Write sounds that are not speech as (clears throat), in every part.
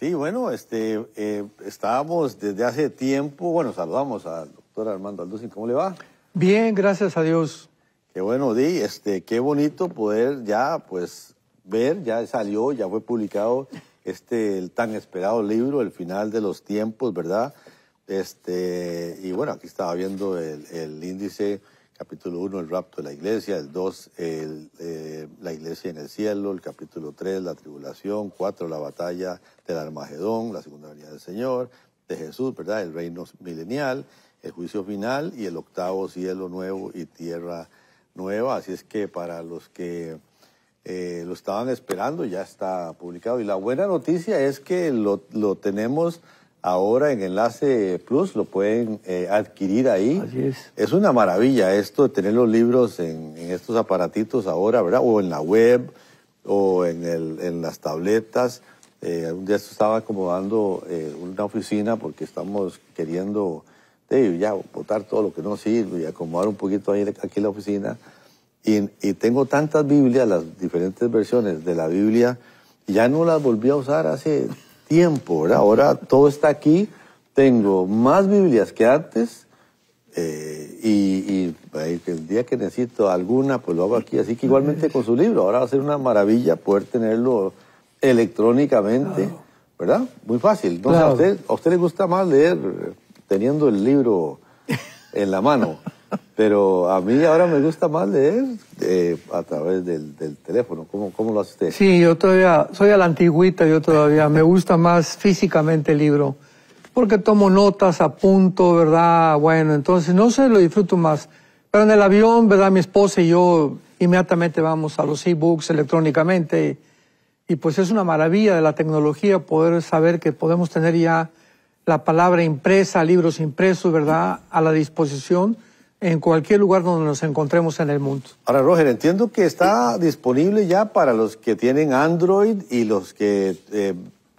Sí, bueno, este, eh, estábamos desde hace tiempo, bueno, saludamos al doctor Armando Alducin, ¿cómo le va? Bien, gracias a Dios. Qué bueno, Di, este, qué bonito poder ya, pues, ver, ya salió, ya fue publicado este, el tan esperado libro, El final de los tiempos, ¿verdad? Este, y bueno, aquí estaba viendo el, el índice capítulo 1, el rapto de la iglesia, el 2, eh, la iglesia en el cielo, el capítulo 3, la tribulación, 4, la batalla del Armagedón, la segunda venida del Señor, de Jesús, ¿verdad? El reino milenial, el juicio final y el octavo cielo nuevo y tierra nueva. Así es que para los que eh, lo estaban esperando, ya está publicado. Y la buena noticia es que lo, lo tenemos ahora en Enlace Plus, lo pueden eh, adquirir ahí. Así es. Es una maravilla esto de tener los libros en, en estos aparatitos ahora, ¿verdad? O en la web, o en, el, en las tabletas. Eh, un día estaba acomodando eh, una oficina porque estamos queriendo eh, ya botar todo lo que no sirve y acomodar un poquito ahí aquí en la oficina. Y, y tengo tantas Biblias, las diferentes versiones de la Biblia, ya no las volví a usar hace tiempo, ¿verdad? Ahora todo está aquí, tengo más Biblias que antes eh, y, y eh, el día que necesito alguna, pues lo hago aquí. Así que igualmente con su libro, ahora va a ser una maravilla poder tenerlo electrónicamente, ¿verdad? Muy fácil. Claro. a, usted, a usted le gusta más leer teniendo el libro en la mano. (laughs) Pero a mí ahora me gusta más leer eh, a través del, teléfono. ¿Cómo, ¿Cómo lo hace usted? Sí, yo todavía soy a la antigüita, yo todavía me gusta más físicamente el libro, porque tomo notas, apunto, ¿verdad? Bueno, entonces no sé, lo disfruto más. Pero en el avión, ¿verdad? Mi esposa y yo inmediatamente vamos a los e-books electrónicamente y pues es una maravilla de la tecnología poder saber que podemos tener ya la palabra impresa, libros impresos, ¿verdad? A la disposición en cualquier lugar donde nos encontremos en el mundo. Ahora, Roger, entiendo que está disponible ya para los que tienen Android y los que eh,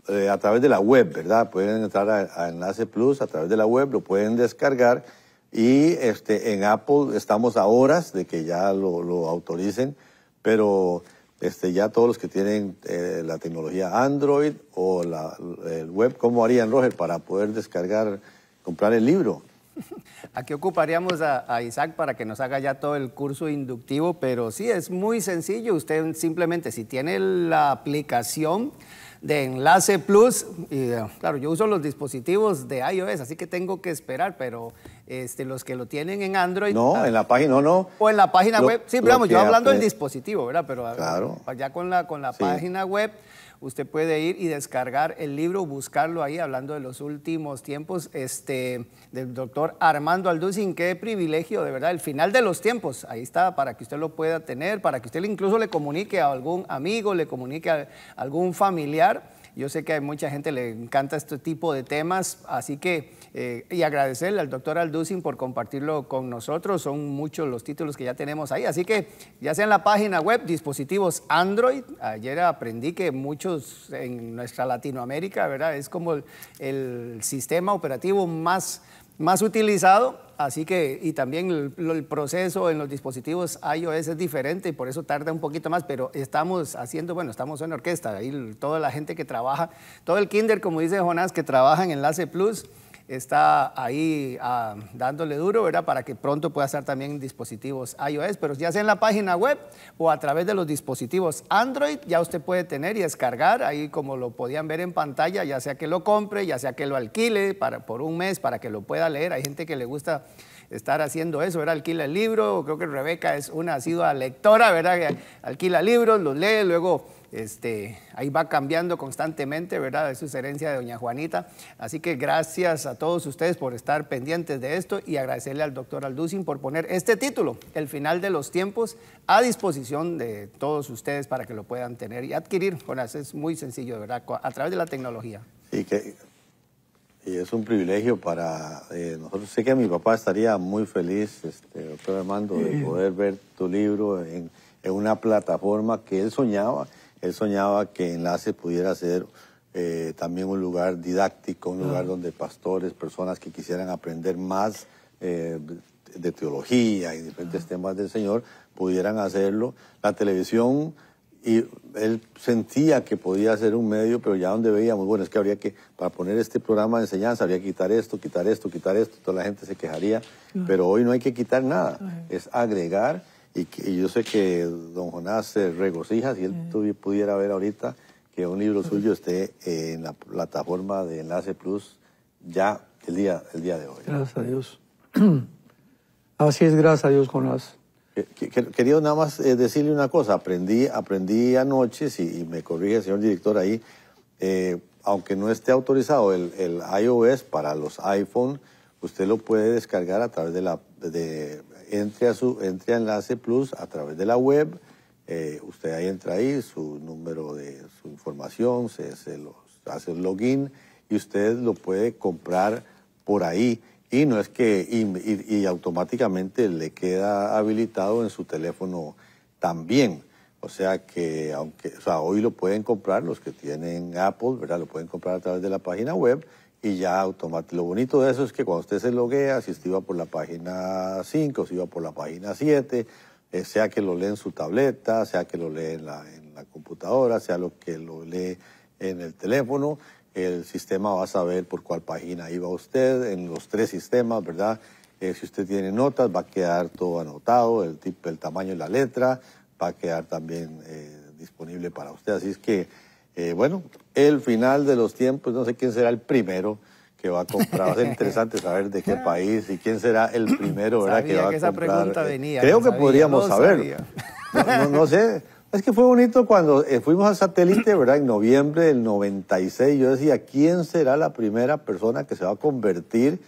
eh, a través de la web, ¿verdad? Pueden entrar a, Enlace Plus a través de la web, lo pueden descargar y este, en Apple estamos a horas de que ya lo, lo autoricen, pero este, ya todos los que tienen eh, la tecnología Android o la el web, ¿cómo harían, Roger, para poder descargar, comprar el libro? (laughs) Aquí ocuparíamos a, a Isaac para que nos haga ya todo el curso inductivo, pero sí, es muy sencillo. Usted simplemente, si tiene la aplicación de Enlace Plus, y, eh, claro, yo uso los dispositivos de iOS, así que tengo que esperar, pero este, los que lo tienen en Android... No, ah, en la página, no, no. o en la página Lo- web. Sí, pero vamos, yo hablando del dispositivo, ¿verdad? Pero ah, Claro. ya con la, con la Sí. página web, usted puede ir y descargar el libro, buscarlo ahí, hablando de los últimos tiempos, este, del doctor Armando Alducin. Qué privilegio, de verdad, el final de los tiempos. Ahí está, para que usted lo pueda tener, para que usted incluso le comunique a algún amigo, le comunique a algún familiar. Yo sé que a mucha gente le encanta este tipo de temas, así que, eh, y agradecerle al doctor Alducin por compartirlo con nosotros. Son muchos los títulos que ya tenemos ahí, así que ya sea en la página web, dispositivos Android. Ayer aprendí que muchos en nuestra Latinoamérica, ¿verdad? Es como el, sistema operativo más, más utilizado. Así que, y también el, proceso en los dispositivos iOS es diferente y por eso tarda un poquito más, pero estamos haciendo, bueno, estamos en orquesta, ahí toda la gente que trabaja, todo el kinder, como dice Jonás, que trabaja en Enlace Plus, está ahí ah, dándole duro, ¿verdad? Para que pronto pueda estar también en dispositivos iOS, pero ya sea en la página web o a través de los dispositivos Android, ya usted puede tener y descargar, ahí como lo podían ver en pantalla, ya sea que lo compre, ya sea que lo alquile para, por un mes para que lo pueda leer. Hay gente que le gusta estar haciendo eso, ¿verdad? Alquila el libro, creo que Rebeca es una asidua lectora, ¿verdad? Alquila libros, los lee, luego este, ahí va cambiando constantemente, ¿verdad? Eso es herencia de doña Juanita. Así que gracias a todos ustedes por estar pendientes de esto y agradecerle al doctor Alducin por poner este título, El final de los tiempos, a disposición de todos ustedes para que lo puedan tener y adquirir. Jonas, es muy sencillo, de verdad, a través de la tecnología. Sí, que, y es un privilegio para eh, nosotros. Sé que mi papá estaría muy feliz, este, doctor Armando, de poder ver tu libro en, en una plataforma que él soñaba. Él soñaba que Enlace pudiera ser eh, también un lugar didáctico, un lugar donde pastores, personas que quisieran aprender más eh, de teología y diferentes temas del Señor, pudieran hacerlo. La televisión y él sentía que podía ser un medio, pero ya donde veíamos, bueno, es que habría que, para poner este programa de enseñanza, habría que quitar esto, quitar esto, quitar esto, toda la gente se quejaría, pero hoy no hay que quitar nada, es agregar, y, yo sé que don Jonás se regocija si él pudiera ver ahorita que un libro suyo esté en la plataforma de Enlace Plus ya el día, el día de hoy. Gracias a Dios. (clears throat) Así es, gracias a Dios, Jonás. Quería nada más eh, decirle una cosa. Aprendí, aprendí anoche, si me corrige el señor director ahí, eh, aunque no esté autorizado el, el, iOS para los iPhone, usted lo puede descargar a través de la... De, entre, a su, entre a Enlace Plus a través de la web. Eh, usted ahí entra ahí, su número de su información, se, se hace el login y usted lo puede comprar por ahí y no es que y, automáticamente le queda habilitado en su teléfono también. O sea que aunque, o sea, hoy lo pueden comprar los que tienen Apple, ¿verdad? Lo pueden comprar a través de la página web y ya automáticamente. Lo bonito de eso es que cuando usted se loguea, si usted iba por la página 5, si iba por la página 7, eh, sea que lo lee en su tableta, sea que lo lee en la, en la computadora, sea lo que lo lee en el teléfono, el sistema va a saber por cuál página iba usted, en los tres sistemas, ¿verdad? Eh, si usted tiene notas, va a quedar todo anotado, el, tipo, el tamaño de la letra, va a quedar también eh, disponible para usted. Así es que, eh, bueno, el final de los tiempos, no sé quién será el primero que va a comprar. Va a ser (laughs) interesante saber de qué país y quién será el primero, ¿verdad? que va a esa pregunta venía. Creo que podríamos saberlo. no, sé, es que fue bonito cuando eh, fuimos al satélite, ¿verdad? En noviembre del 96, yo decía, ¿quién será la primera persona que se va a convertir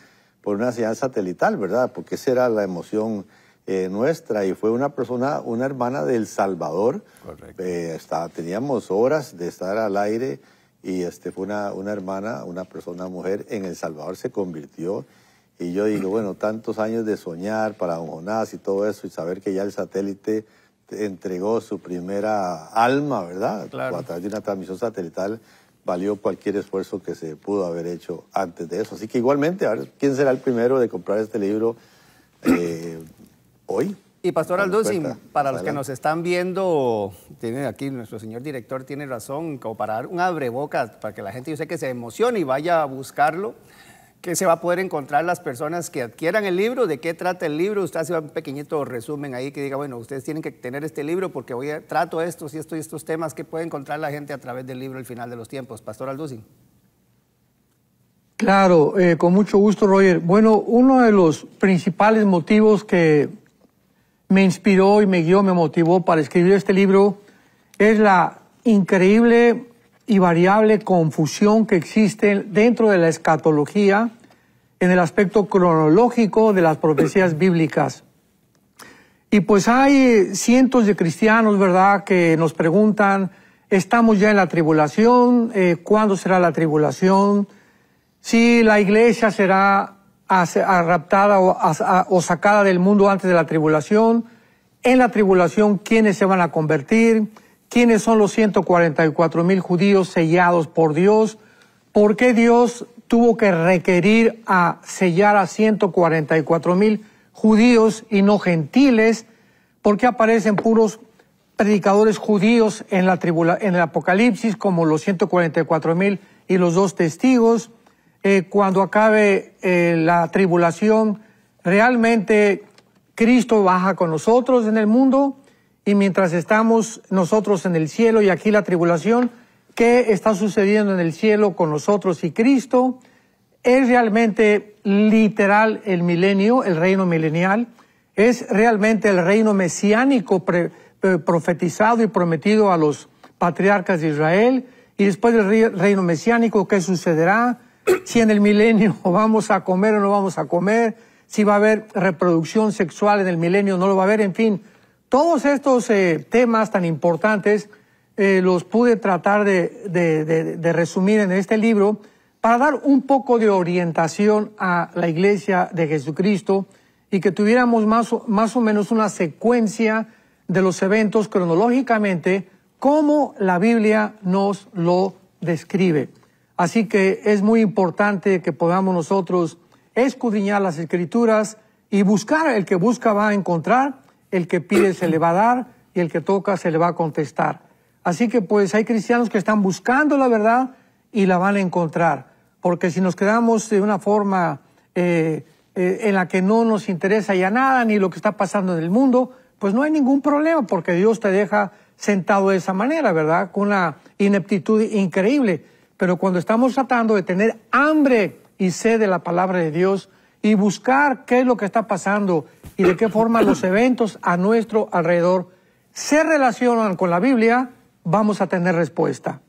por una señal satelital, ¿verdad? Porque esa era la emoción eh, nuestra y fue una persona, una hermana del Salvador. Correcto. Eh, teníamos horas de estar al aire y este, fue una, una hermana, una persona mujer en El Salvador se convirtió. Y yo digo, bueno, tantos años de soñar para don Jonás y todo eso y saber que ya el satélite entregó su primera alma, ¿verdad? Claro. A través de una transmisión satelital valió cualquier esfuerzo que se pudo haber hecho antes de eso. Así que igualmente, a ver, ¿quién será el primero de comprar este libro eh, hoy? Y Pastor Alducin, para los que nos están viendo, tiene aquí nuestro señor director tiene razón, como para dar un abreboca, para que la gente yo sé que se emocione y vaya a buscarlo ¿Qué se va a poder encontrar las personas que adquieran el libro? ¿De qué trata el libro? Usted hace un pequeñito resumen ahí que diga, bueno, ustedes tienen que tener este libro porque voy a, trato estos y estos y estos temas que puede encontrar la gente a través del libro El final de los tiempos. Pastor Alducin. Claro, eh, con mucho gusto, Roger. Bueno, uno de los principales motivos que me inspiró y me guió, me motivó para escribir este libro es la increíble y variable confusión que existe dentro de la escatología en el aspecto cronológico de las profecías (coughs) bíblicas. Y pues hay cientos de cristianos, ¿verdad?, que nos preguntan, estamos ya en la tribulación, eh, ¿cuándo será la tribulación? Si la iglesia será o, sacada del mundo antes de la tribulación, en la tribulación, ¿quiénes se van a convertir? quiénes son los 144 mil judíos sellados por Dios, por qué Dios tuvo que requerir a sellar a 144 mil judíos y no gentiles, por qué aparecen puros predicadores judíos en, la en el Apocalipsis como los 144 mil y los dos testigos, eh, cuando acabe eh, la tribulación, realmente Cristo baja con nosotros en el mundo, y mientras estamos nosotros en el cielo y aquí la tribulación, ¿qué está sucediendo en el cielo con nosotros y Cristo? ¿Es realmente literal el milenio, el reino milenial? ¿Es realmente el reino mesiánico profetizado y prometido a los patriarcas de Israel? Y después del reino mesiánico, ¿qué sucederá? Si en el milenio (laughs) vamos a comer o no vamos a comer, si va a haber reproducción sexual en el milenio, no lo va a haber, en fin, todos estos eh, temas tan importantes eh, los pude tratar de, resumir en este libro para dar un poco de orientación a la iglesia de Jesucristo y que tuviéramos más, más o menos una secuencia de los eventos cronológicamente como la Biblia nos lo describe. Así que es muy importante que podamos nosotros escudriñar las escrituras y buscar, el que busca va a encontrar, el que pide se le va a dar y el que toca se le va a contestar. Así que pues hay cristianos que están buscando la verdad y la van a encontrar. Porque si nos quedamos de una forma eh, eh, en la que no nos interesa ya nada, ni lo que está pasando en el mundo, pues no hay ningún problema, porque Dios te deja sentado de esa manera, ¿verdad? Con una ineptitud increíble. Pero cuando estamos tratando de tener hambre y sed de la palabra de Dios y buscar qué es lo que está pasando y de qué forma los (coughs) eventos a nuestro alrededor se relacionan con la Biblia, vamos a tener respuesta.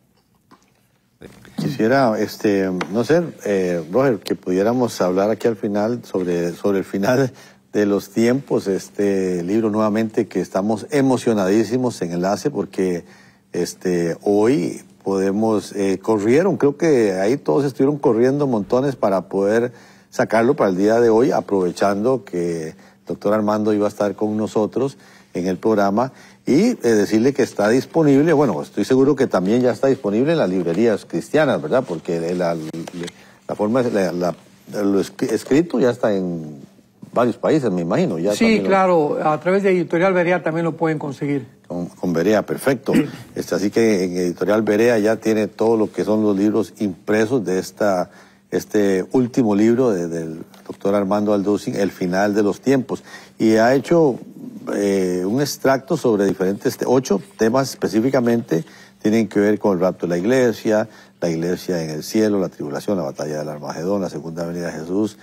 Quisiera, este, no sé, eh, Roger, que pudiéramos hablar aquí al final sobre, sobre el final de los tiempos, este libro nuevamente que estamos emocionadísimos en enlace porque este, hoy podemos, eh, corrieron, creo que ahí todos estuvieron corriendo montones para poder sacarlo para el día de hoy, aprovechando que el doctor Armando iba a estar con nosotros en el programa y eh, decirle que está disponible, bueno, estoy seguro que también ya está disponible en las librerías cristianas, ¿verdad? Porque la, la, forma, la, lo escrito ya está en varios países, me imagino. Ya sí, claro, a través de Editorial Berea también lo pueden conseguir. Con, con Berea, perfecto. (clears throat) Este, así que en Editorial Berea ya tiene todo lo que son los libros impresos de esta, este último libro del doctor Armando Alducin, El final de los tiempos. Y ha hecho eh, un extracto sobre diferentes, ocho temas específicamente, tienen que ver con el rapto de la iglesia, la iglesia en el cielo, la tribulación, la batalla del Armagedón, la segunda venida de Jesús,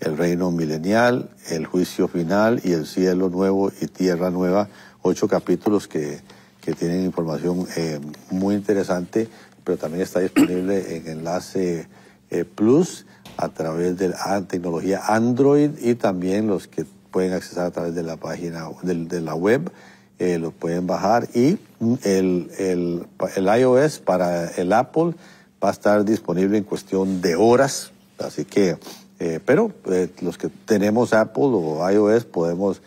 el reino milenial, el juicio final y el cielo nuevo y tierra nueva. Ocho capítulos que, que tienen información eh, muy interesante, pero también está disponible en enlace eh, Plus a través de la tecnología Android y también los que pueden accesar a través de la página de, la web, eh, lo pueden bajar y el, el, el, iOS para el Apple va a estar disponible en cuestión de horas, así que, eh, pero los que tenemos Apple o iOS podemos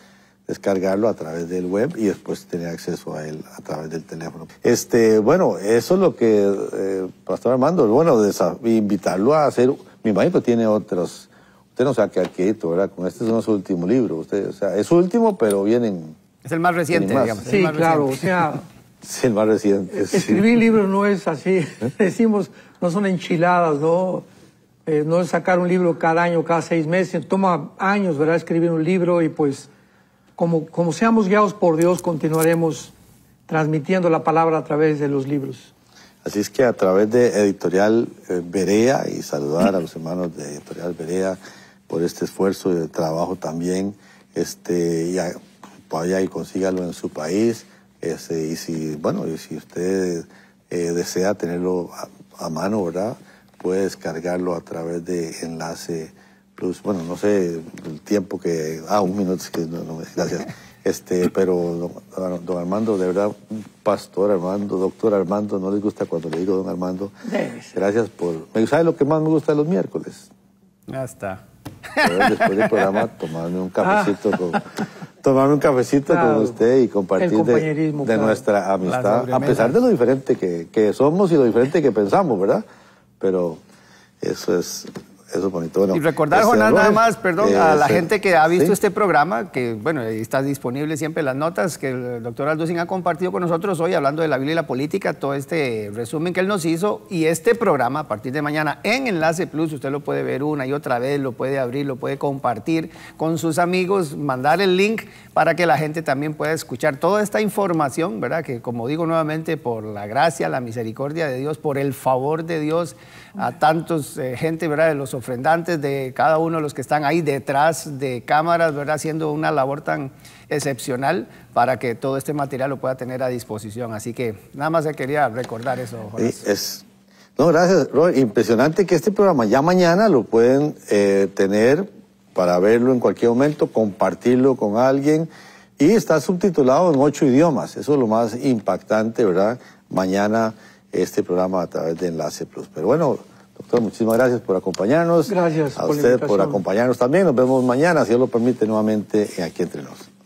descargarlo a través del web y después tener acceso a él a través del teléfono. Este, bueno, eso es lo que, eh, Pastor Armando, bueno, invitarlo a hacer, mi imagino tiene otros Usted no sabe quieto, ¿verdad? Con este es su último libro. Usted, o sea, es su último, pero vienen. Es el más reciente, digamos. Sí, claro, o sea. (laughs) Sí, el más reciente. Escribir libros no es así. (laughs) Decimos, no son enchiladas, ¿no? Eh, no es sacar un libro cada año, cada seis meses. Toma años, ¿verdad? Escribir un libro y pues, como, como seamos guiados por Dios, continuaremos transmitiendo la palabra a través de los libros. Así es que a través de Editorial eh, Berea y saludar a los hermanos de Editorial Berea por este esfuerzo de trabajo también. Este, ya, vaya y consígalo en su país. Este, y si, bueno, y si usted eh, desea tenerlo a, mano, ¿verdad? Puede descargarlo a través de enlace plus. Bueno, no sé el tiempo que. Ah, un minuto, no, no, gracias. (laughs) Este, pero don, Armando, de verdad, pastor Armando, doctor Armando, no les gusta cuando le digo don Armando. Gracias por. ¿Sabe lo que más me gusta de los miércoles? Ya está después del programa (laughs) tomarme un cafecito con, tomarme un cafecito con usted y compartir de, nuestra amistad, a pesar de lo diferente que, que somos y lo diferente que pensamos, ¿verdad? Pero eso es y recordar, este, Jonás, nada más, perdón, a la gente que ha visto este programa, que bueno, está disponible siempre las notas que el doctor Alducin ha compartido con nosotros hoy, hablando de la Biblia y la política, todo este resumen que él nos hizo. Y este programa, a partir de mañana, en Enlace Plus, usted lo puede ver una y otra vez, lo puede abrir, lo puede compartir con sus amigos, mandar el link para que la gente también pueda escuchar toda esta información, ¿verdad? Que como digo nuevamente, por la gracia, la misericordia de Dios, por el favor de Dios, a tantos eh, gente, ¿verdad? De los ofrendantes, de cada uno de los que están ahí detrás de cámaras, ¿verdad? Haciendo una labor tan excepcional para que todo este material lo pueda tener a disposición. Así que nada más quería recordar eso. es, no, gracias, Impresionante que este programa ya mañana lo pueden eh, tener para verlo en cualquier momento, compartirlo con alguien y está subtitulado en ocho idiomas. Eso es lo más impactante, ¿verdad? Mañana este programa a través de Enlace Plus. Pero bueno, doctor, muchísimas gracias por acompañarnos. Gracias. A usted por acompañarnos también. Nos vemos mañana, si Dios lo permite, nuevamente aquí entre nosotros.